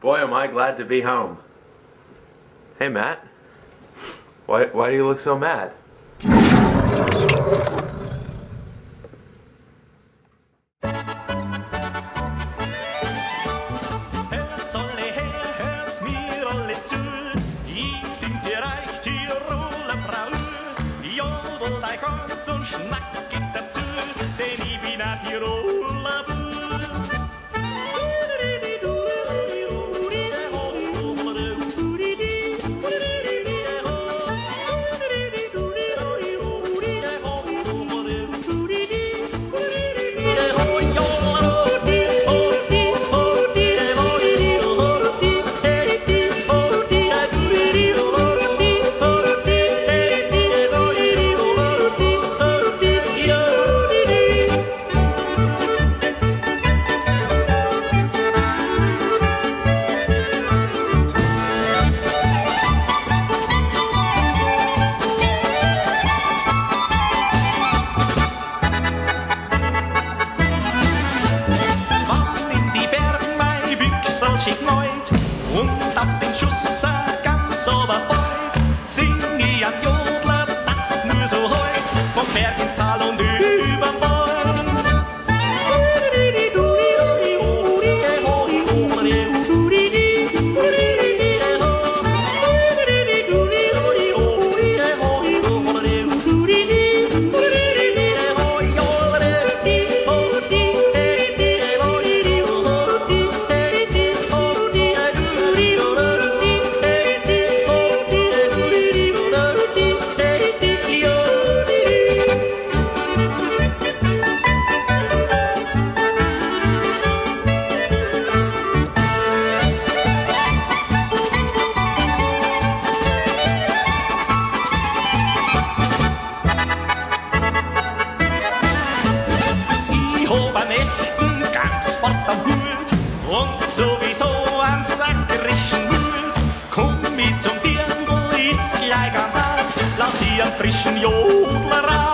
Boy, am I glad to be home. Hey, Matt. Why, why do you look so mad? Schnack geht dazu, denn ich bin ein Tirol. Und auf den und sowieso einen sackerischen Mut. Komm mit zum wo ist gleich ganz aus, lass ich einen frischen Jodler raus.